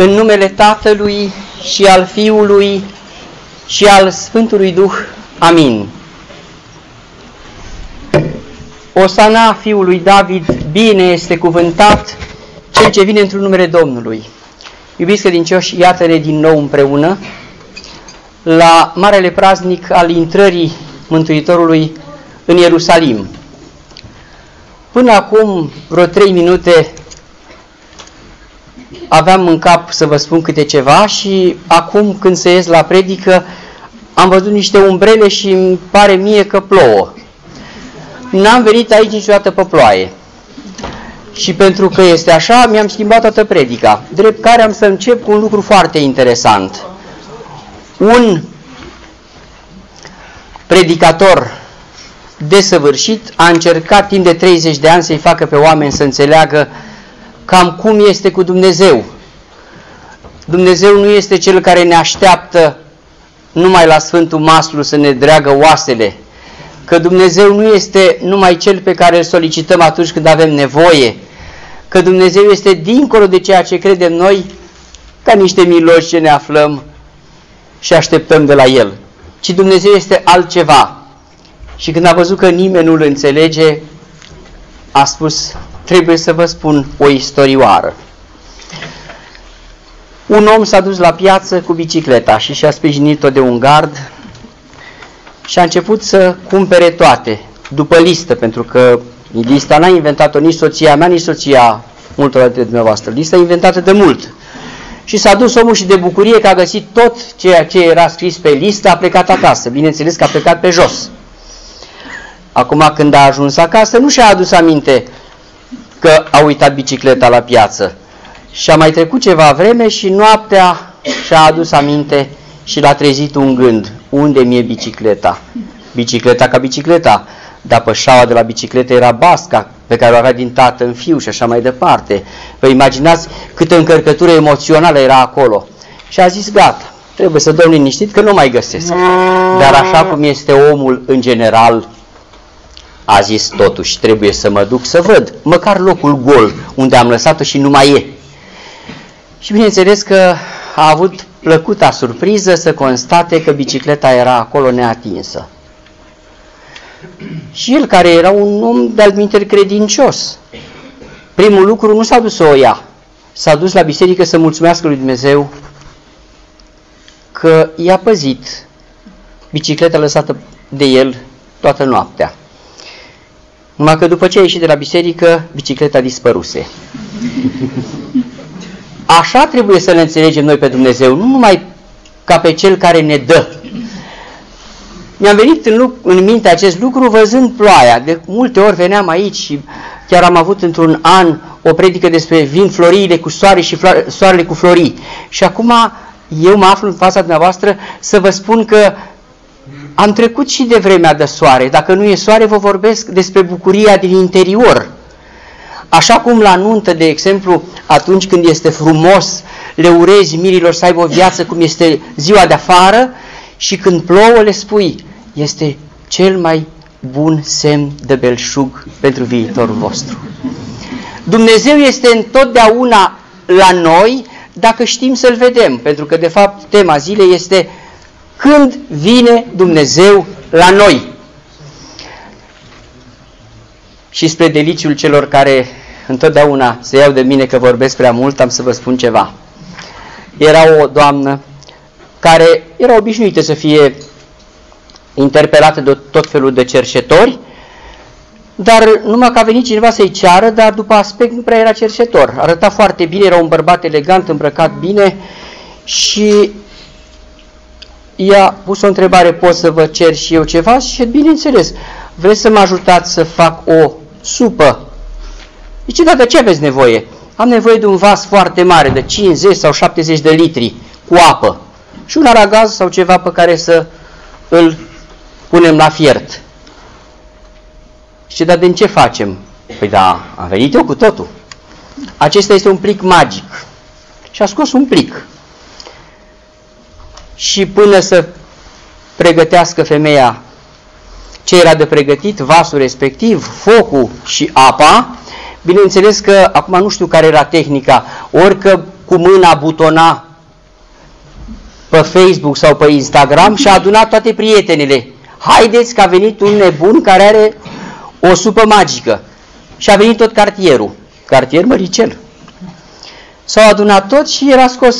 În numele Tatălui și al Fiului și al Sfântului Duh. Amin. Osana fiului David, bine este cuvântat cel ce vine într-un numele Domnului. Iubiți credincioși, iată-ne din nou împreună la marele praznic al intrării Mântuitorului în Ierusalim. Până acum vreo trei minute aveam în cap să vă spun câte ceva și acum când se ies la predică am văzut niște umbrele și îmi pare mie că plouă. N-am venit aici niciodată pe ploaie. Și pentru că este așa, mi-am schimbat toată predica. Drept care am să încep cu un lucru foarte interesant. Un predicator desăvârșit a încercat timp de 30 de ani să-i facă pe oameni să înțeleagă cam cum este cu Dumnezeu. Dumnezeu nu este cel care ne așteaptă numai la Sfântul Maslu să ne dreagă oasele, că Dumnezeu nu este numai cel pe care îl solicităm atunci când avem nevoie, că Dumnezeu este dincolo de ceea ce credem noi, ca niște miloși ce ne aflăm și așteptăm de la El, ci Dumnezeu este altceva. Și când a văzut că nimeni nu-L înțelege, a spus, trebuie să vă spun o istorioară. Un om s-a dus la piață cu bicicleta și și-a sprijinit-o de un gard și a început să cumpere toate, după listă, pentru că lista n-a inventat-o nici soția mea, nici soția multor dintre dumneavoastră. Lista e inventată de mult. Și s-a dus omul și de bucurie că a găsit tot ceea ce era scris pe listă, a plecat acasă. Bineînțeles că a plecat pe jos. Acum când a ajuns acasă, nu și-a adus aminte că a uitat bicicleta la piață. Și a mai trecut ceva vreme și noaptea și-a adus aminte și l-a trezit un gând. Unde mi-e bicicleta? Bicicleta ca bicicleta, dar pășaua de la bicicletă era basca pe care o avea din tată în fiu și așa mai departe. Vă imaginați câtă încărcătură emoțională era acolo. Și a zis, gata, trebuie să dorm liniștit că nu mai găsesc. Dar așa cum este omul în general, a zis totuși, trebuie să mă duc să văd, măcar locul gol unde am lăsat-o și nu mai e. Și bineînțeles că a avut plăcuta surpriză să constate că bicicleta era acolo neatinsă. Și el, care era un om de-al credincios, primul lucru nu s-a dus să o ia, s-a dus la biserică să mulțumească lui Dumnezeu că i-a păzit bicicleta lăsată de el toată noaptea. Numai că după ce a ieșit de la biserică, bicicleta dispăruse. Așa trebuie să ne înțelegem noi pe Dumnezeu, nu numai ca pe Cel care ne dă. Mi-am venit în, în minte acest lucru văzând ploaia. De multe ori veneam aici și chiar am avut într-un an o predică despre vin floriile cu soare și floare, soarele cu florii. Și acum eu mă aflu în fața dumneavoastră să vă spun că am trecut și de vremea de soare. Dacă nu e soare, vă vorbesc despre bucuria din interior. Așa cum la nuntă, de exemplu, atunci când este frumos, le urezi mirilor să aibă o viață cum este ziua de afară și când plouă le spui, este cel mai bun semn de belșug pentru viitorul vostru. Dumnezeu este întotdeauna la noi dacă știm să-L vedem, pentru că de fapt tema zilei este când vine Dumnezeu la noi. Și spre deliciul celor care întotdeauna se iau de mine că vorbesc prea mult, am să vă spun ceva. Era o doamnă care era obișnuită să fie interpelată de tot felul de cerșetori, dar numai că a venit cineva să-i ceară, dar după aspect nu prea era cerșetor. Arăta foarte bine, era un bărbat elegant, îmbrăcat bine și i-a pus o întrebare, pot să vă cer și eu ceva? Și bineînțeles, vreți să mă ajutați să fac o supă? Zice, da, de ce aveți nevoie? Am nevoie de un vas foarte mare, de 50 sau 70 de litri, cu apă. Și un aragaz sau ceva pe care să îl punem la fiert. Și dar din ce facem? Păi da, am venit eu cu totul. Acesta este un plic magic. Și a scos un plic și până să pregătească femeia ce era de pregătit, vasul respectiv, focul și apa, bineînțeles că acum nu știu care era tehnica, ori că cu mâna butona pe Facebook sau pe Instagram și a adunat toate prietenele. Haideți că a venit un nebun care are o supă magică. Și a venit tot cartierul, cartier Măricel. S-au adunat tot și era scos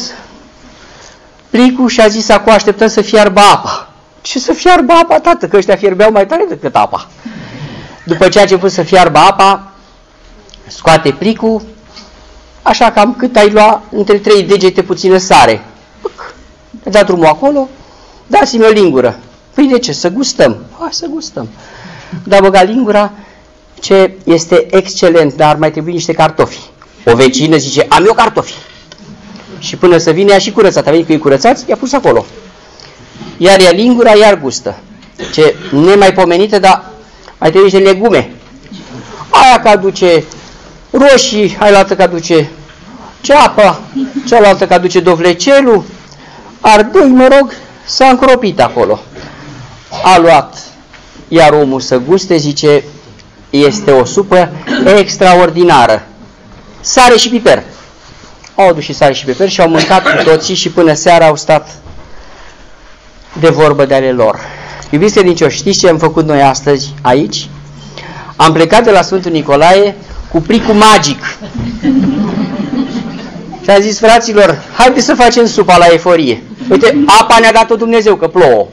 plicul și a zis acum așteptăm să fiarbă apa. Ce să fiarbă apa, tată, că ăștia fierbeau mai tare decât apa. După ce a început să fiarbă apa, scoate plicul, așa cam cât ai lua între trei degete puțină sare. Ai dat drumul acolo, dați-mi o lingură. Păi de ce? Să gustăm. Hai să gustăm. Da băga lingura, ce este excelent, dar mai trebuie niște cartofi. O vecină zice, am eu cartofi. Și până să vină ea și curățat, a venit cu ei curățați, i-a pus acolo. Iar ea lingura, iar gustă. Ce nemaipomenită, dar mai trebuie niște legume. Aia că aduce roșii, altă că aduce ceapa, cealaltă că aduce dovlecelul, ardei, mă rog, s-a încropit acolo. A luat, iar omul să guste, zice, este o supă extraordinară. Sare și piper. Au adus și sare și piper și au mâncat cu toții și până seara au stat de vorbă de ale lor. Iubiți credincioși, știți ce am făcut noi astăzi aici? Am plecat de la Sfântul Nicolae cu plicul magic. Și am zis, fraților, haideți să facem supa la eforie. Uite, apa ne-a dat-o Dumnezeu, că plouă.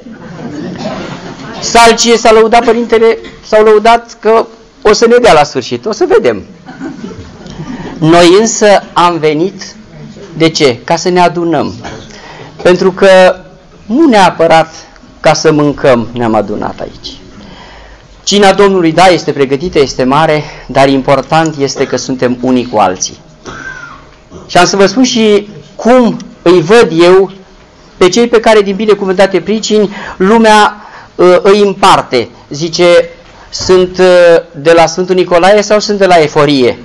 Salcie s-a lăudat părintele, s-au lăudat că o să ne dea la sfârșit, o să vedem. Noi însă am venit, de ce? Ca să ne adunăm. Pentru că nu neapărat ca să mâncăm ne-am adunat aici. Cina Domnului, da, este pregătită, este mare, dar important este că suntem unii cu alții. Și am să vă spun și cum îi văd eu pe cei pe care din binecuvântate pricini lumea uh, îi împarte. Zice, sunt uh, de la Sfântul Nicolae sau sunt de la Eforie?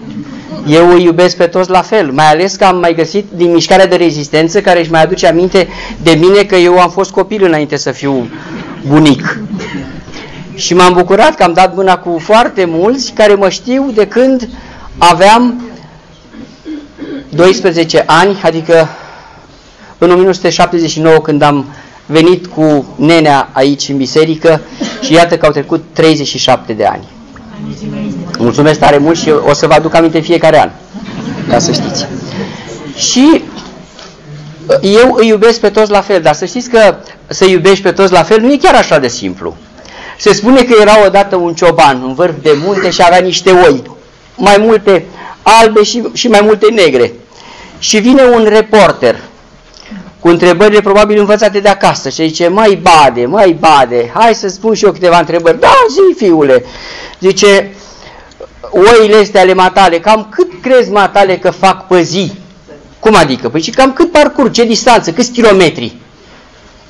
Eu îi iubesc pe toți la fel, mai ales că am mai găsit din mișcarea de rezistență care își mai aduce aminte de mine că eu am fost copil înainte să fiu bunic. Și m-am bucurat că am dat mâna cu foarte mulți care mă știu de când aveam 12 ani, adică în 1979 când am venit cu nenea aici în biserică și iată că au trecut 37 de ani. Mulțumesc tare mult și o să vă aduc aminte fiecare an, ca să știți. Și eu îi iubesc pe toți la fel, dar să știți că să iubești pe toți la fel nu e chiar așa de simplu. Se spune că era odată un cioban în vârf de munte și avea niște oi, mai multe albe și, și mai multe negre. Și vine un reporter cu întrebările probabil învățate de acasă și zice, mai bade, mai bade, hai să spun și eu câteva întrebări. Da, zi, fiule. Zice, oile astea ale matale, cam cât crezi matale că fac pe zi? Cum adică? Păi și cam cât parcurg, ce distanță, câți kilometri?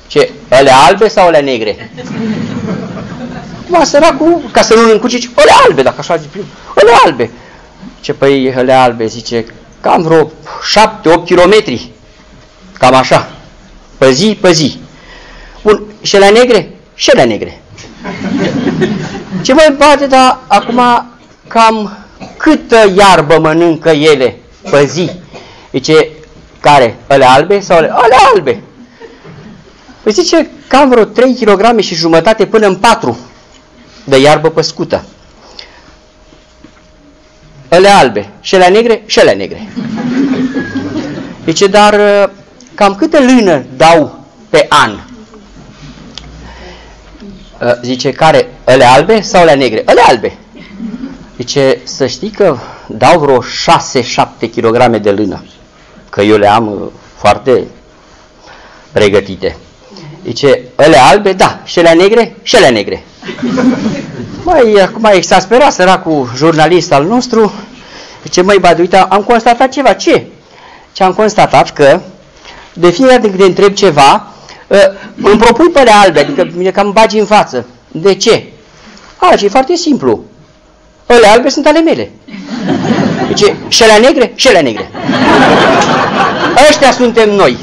Ce, alea albe sau alea negre? Acum săracul, ca să nu-l încuce, zice, alea albe, dacă așa zice, alea albe. Ce, păi, alea albe, zice, cam vreo 7-8 kilometri. Cam așa. Pe zi, pe zi. Bun, și la negre? Și la negre. Ce mai bate, dar acum cam câtă iarbă mănâncă ele pe zi? Zice, care? Ale albe sau ale, ale albe? Păi zice, cam vreo 3 kg și jumătate până în 4 de iarbă păscută. Ale albe. Și ale negre? Și ale negre. Zice, dar cam câte lână dau pe an? Ă, zice, care? Ele albe sau ele negre? Ele albe. Zice, să știi că dau vreo 6-7 kg de lână, că eu le am ă, foarte pregătite. Zice, ele albe, da, și ele negre, și ele negre. Mai, acum exasperat săracul jurnalist al nostru, zice, măi, bad, uite, am constatat ceva. Ce? Ce am constatat că de fiecare dată când te întreb ceva, ă, îmi propui părea albe, adică mine cam bagi în față. De ce? A, ce e foarte simplu. Ele albe sunt ale mele. Deci, și alea negre, și alea negre. Ăștia suntem noi.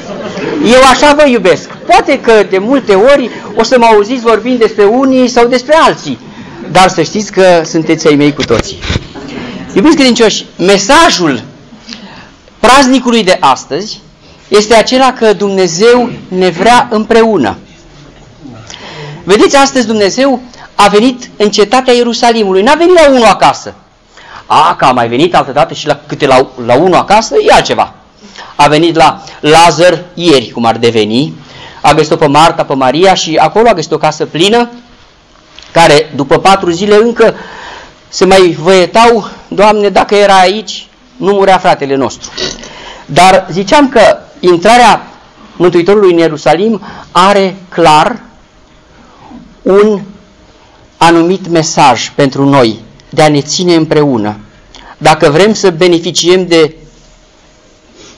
Eu așa vă iubesc. Poate că de multe ori o să mă auziți vorbind despre unii sau despre alții. Dar să știți că sunteți ai mei cu toții. Iubiți credincioși, mesajul praznicului de astăzi este acela că Dumnezeu ne vrea împreună. Vedeți, astăzi Dumnezeu a venit în cetatea Ierusalimului, n-a venit la unul acasă. A, că a mai venit altă dată și la câte la, la unul acasă, e altceva. A venit la Lazar ieri, cum ar deveni, a găsit-o pe Marta, pe Maria și acolo a găsit o casă plină, care după patru zile încă se mai văietau, Doamne, dacă era aici, nu murea fratele nostru. Dar ziceam că intrarea Mântuitorului în Ierusalim are clar un anumit mesaj pentru noi de a ne ține împreună. Dacă vrem să beneficiem de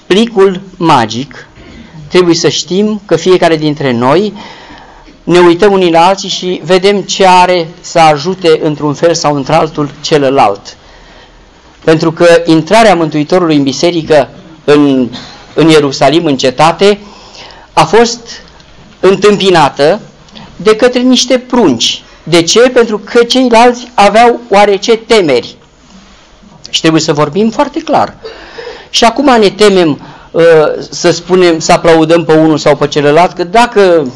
plicul magic, trebuie să știm că fiecare dintre noi ne uităm unii la alții și vedem ce are să ajute într-un fel sau într-altul celălalt. Pentru că intrarea Mântuitorului în biserică, în, în Ierusalim, în cetate, a fost întâmpinată de către niște prunci. De ce? Pentru că ceilalți aveau oarece temeri. Și trebuie să vorbim foarte clar. Și acum ne temem uh, să spunem, să aplaudăm pe unul sau pe celălalt, că dacă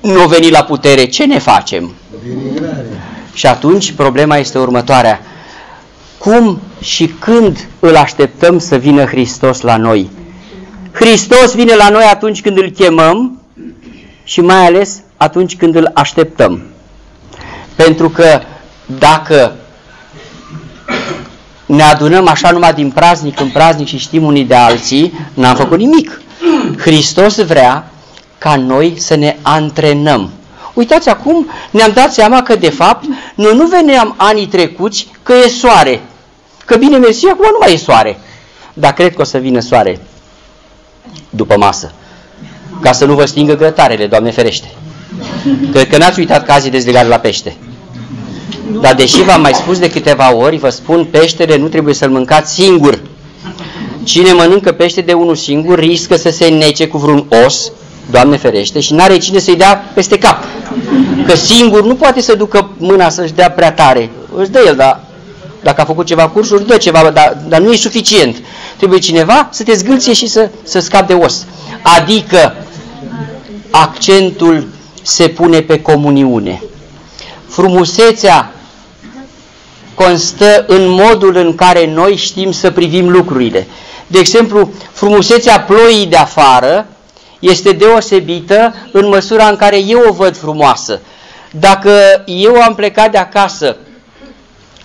nu veni la putere, ce ne facem? Și atunci problema este următoarea. Cum și când îl așteptăm să vină Hristos la noi? Hristos vine la noi atunci când îl chemăm și mai ales atunci când îl așteptăm. Pentru că dacă ne adunăm așa numai din praznic în praznic și știm unii de alții, n-am făcut nimic. Hristos vrea ca noi să ne antrenăm. Uitați acum, ne-am dat seama că de fapt noi nu veneam anii trecuți că e soare. Că bine mersi, acum nu mai e soare. Dar cred că o să vină soare după masă. Ca să nu vă stingă grătarele, Doamne ferește. Cred că n-ați uitat cazii dezlegare la pește. Dar deși v-am mai spus de câteva ori, vă spun, peștele nu trebuie să-l mâncați singur. Cine mănâncă pește de unul singur riscă să se nece cu vreun os, Doamne ferește, și n-are cine să-i dea peste cap. Că singur nu poate să ducă mâna să-și dea prea tare. Îți dă el, dar dacă a făcut ceva cursuri, dă ceva, dar, dar nu e suficient. Trebuie cineva să te zgâlție și să, să scapi de os. Adică accentul se pune pe comuniune. Frumusețea constă în modul în care noi știm să privim lucrurile. De exemplu, frumusețea ploii de afară este deosebită în măsura în care eu o văd frumoasă. Dacă eu am plecat de acasă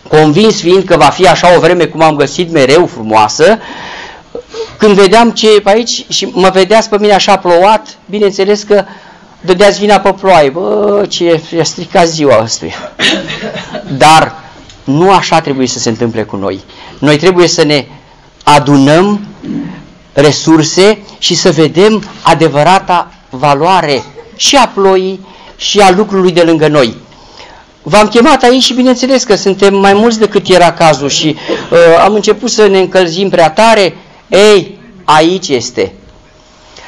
convins fiind că va fi așa o vreme cum am găsit mereu frumoasă, când vedeam ce e pe aici și mă vedeați pe mine așa plouat, bineînțeles că dădeați vina pe ploaie. Bă, ce i-a stricat ziua ăstuia. Dar nu așa trebuie să se întâmple cu noi. Noi trebuie să ne adunăm resurse și să vedem adevărata valoare și a ploii și a lucrului de lângă noi. V-am chemat aici și bineînțeles că suntem mai mulți decât era cazul și uh, am început să ne încălzim prea tare. Ei, aici este.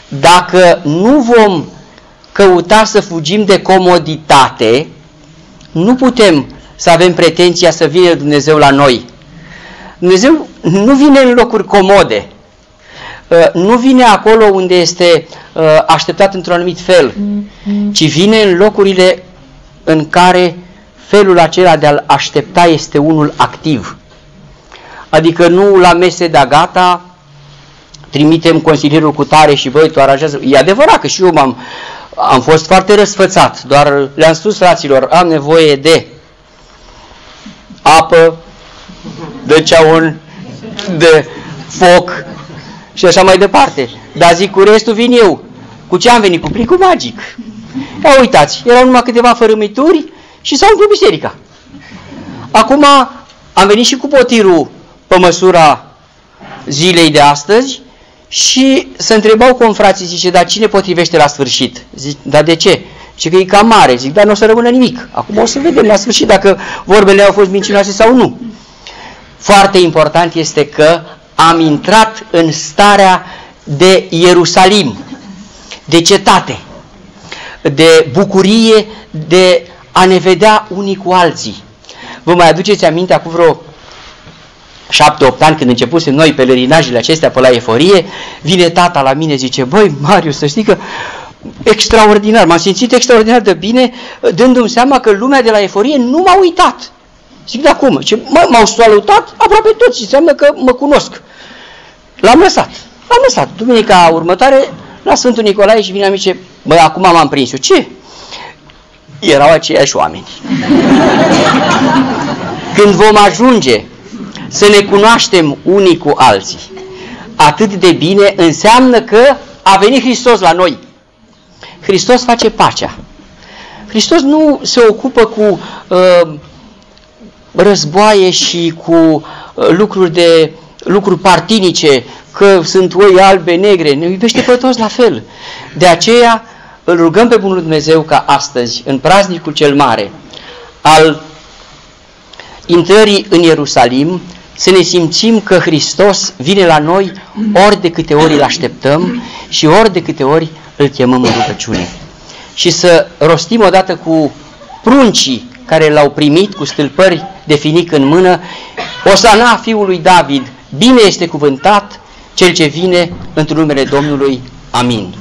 Dacă nu vom căuta să fugim de comoditate, nu putem să avem pretenția să vină Dumnezeu la noi. Dumnezeu nu vine în locuri comode, uh, nu vine acolo unde este uh, așteptat într-un anumit fel, ci vine în locurile în care felul acela de a-l aștepta este unul activ. Adică nu la mese de gata, trimitem consilierul cu tare și voi tu aranjează. E adevărat că și eu am am fost foarte răsfățat, doar le-am spus fraților, am nevoie de apă, de ceaun, de foc și așa mai departe. Dar zic, cu restul vin eu. Cu ce am venit? Cu plicul magic. Ia uitați, erau numai câteva fărâmituri și s-au umplut biserica. Acum am venit și cu potirul pe măsura zilei de astăzi și se întrebau confrații, zice, dar cine potrivește la sfârșit? Zic, dar de ce? Zice că e cam mare. Zic, dar nu o să rămână nimic. Acum o să vedem la sfârșit dacă vorbele au fost mincinoase sau nu. Foarte important este că am intrat în starea de Ierusalim, de cetate, de bucurie, de a ne vedea unii cu alții. Vă mai aduceți aminte acum vreo șapte-opt ani când începusem noi pelerinajele acestea pe la eforie, vine tata la mine zice, băi Marius, să știi că extraordinar, m-am simțit extraordinar de bine, dându-mi seama că lumea de la eforie nu m-a uitat. Zic, da cum? M-au salutat aproape toți, înseamnă că mă cunosc. L-am lăsat. L-am lăsat. Duminica următoare, la Sfântul Nicolae și vine la zice, băi, acum m-am prins eu. Ce? Erau aceiași oameni. Când vom ajunge să ne cunoaștem unii cu alții, atât de bine înseamnă că a venit Hristos la noi. Hristos face pacea. Hristos nu se ocupă cu uh, războaie și cu uh, lucruri de lucruri partinice, că sunt oi albe, negre, ne iubește pe toți la fel. De aceea îl rugăm pe Bunul Dumnezeu ca astăzi, în praznicul cel mare, al intrării în Ierusalim, să ne simțim că Hristos vine la noi ori de câte ori îl așteptăm și ori de câte ori îl chemăm în rugăciune. Și să rostim odată cu pruncii care l-au primit cu stâlpări de finic în mână, Osana fiului David, bine este cuvântat cel ce vine într numele Domnului. Amin.